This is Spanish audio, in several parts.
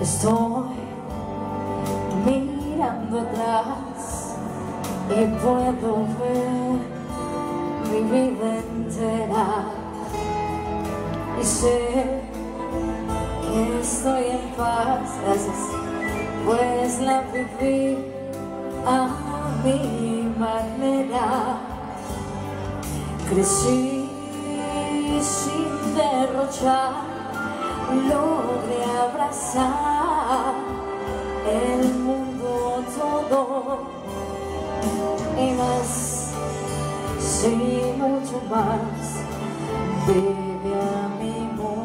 Estoy mirando atrás y puedo ver mi vida entera y sé que estoy en paz, pues la viví a mi manera. Crecí sin derrochar, logré abrazar el mundo todo y más, sí, mucho más, vive a mi modo.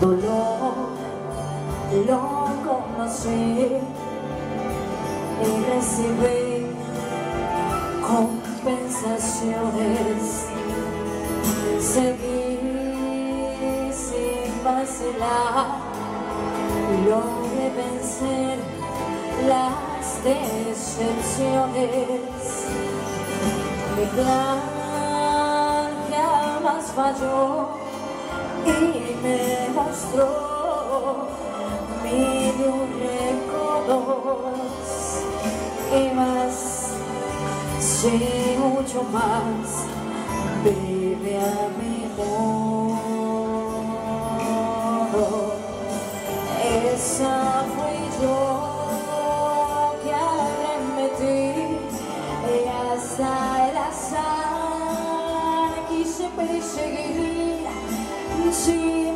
Dolor, lo conocí y recibí compensaciones. Seguí sin vacilar, logré vencer las decepciones. Mi plan jamás falló y me mostró mil récords y más, mucho más, vive a mi modo. Esa fui yo que arremetí y hasta el azar quise perseguir. Si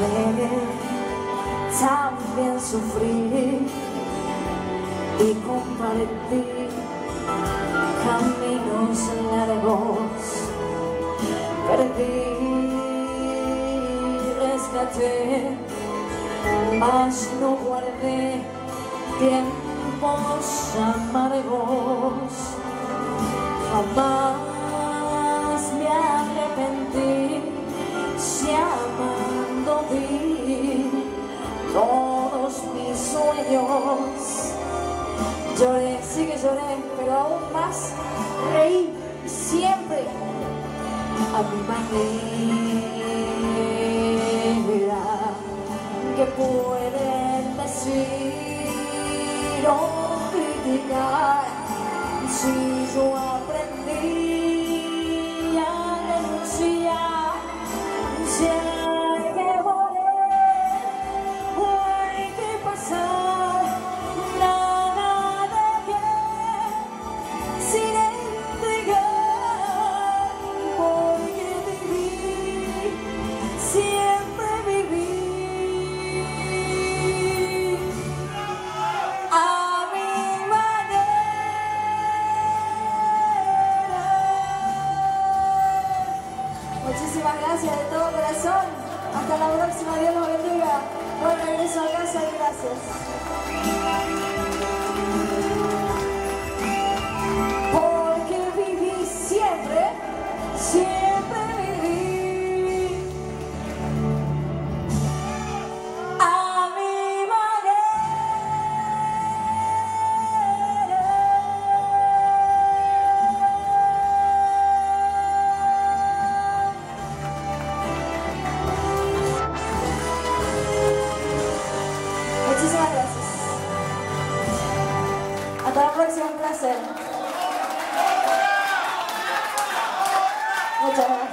manera. Amé, también sufrí y compartí caminos largos. Perdí, rescaté, mas no guardé tiempos amargos. Jamás me arrepentí todos mis sueños. Lloré, sí que lloré, pero aún más reí siempre a mi manera. Que pueden decir o criticar si yo aprendí próxima. Dios los bendiga. Buen regreso a casa y gracias. Harrison.